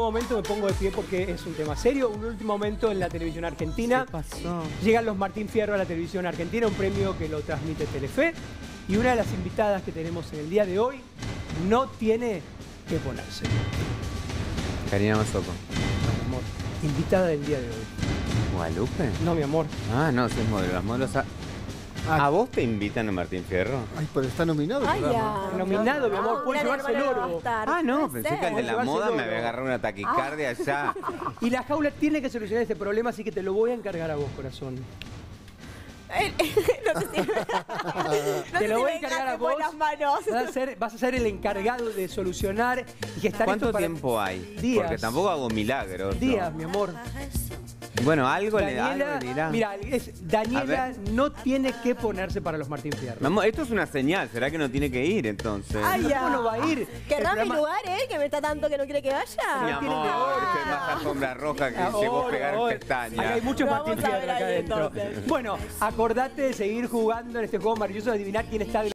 momento me pongo de pie porque es un tema serio, un último momento en la televisión argentina. ¿Qué pasó? Llegan los Martín Fierro a la televisión argentina, un premio que lo transmite Telefe. Y una de las invitadas que tenemos en el día de hoy no tiene que ponerse. Karina Mazoco. No, mi amor. Invitada del día de hoy. ¿Guadalupe? No, mi amor. Ah, no, si es modelo. Las modelos a... ¿A vos te invitan a Martín Fierro? Ay, pero está nominado. el Ay, programa. ya. Nominado, mi amor, puede llevarse el oro. Ah, no, pensé que el de la Llevarse moda el me oro. había agarrado una taquicardia allá. Y la jaula tiene que solucionar este problema, así que te lo voy a encargar a vos, corazón. Eh, no sé si, no Te lo voy a encargar a vos. buenas manos. Vas a, ser, vas a ser el encargado de solucionar y gestar ¿Cuánto esto para- tiempo hay? Días. Porque tampoco hago milagros. ¿no? Días, mi amor. Bueno, algo le, Daniela, algo le dirá. mira, es, Daniela no tiene que ponerse para los Martín Fierro. Mi esto es una señal, ¿será que no tiene que ir entonces? Ay, ¿Cómo ya. no va a ir? Querrá mi lugar, ¿eh? Que me está tanto que no quiere que Mi vaya. tiene amor, que- es más alfombra roja que Ahora, llegó a pegar ahora. pestañas. Ahí hay muchos Vamos Martín Fierro acá adentro. entonces. Bueno, acordate de seguir jugando en este juego maravilloso de adivinar quién está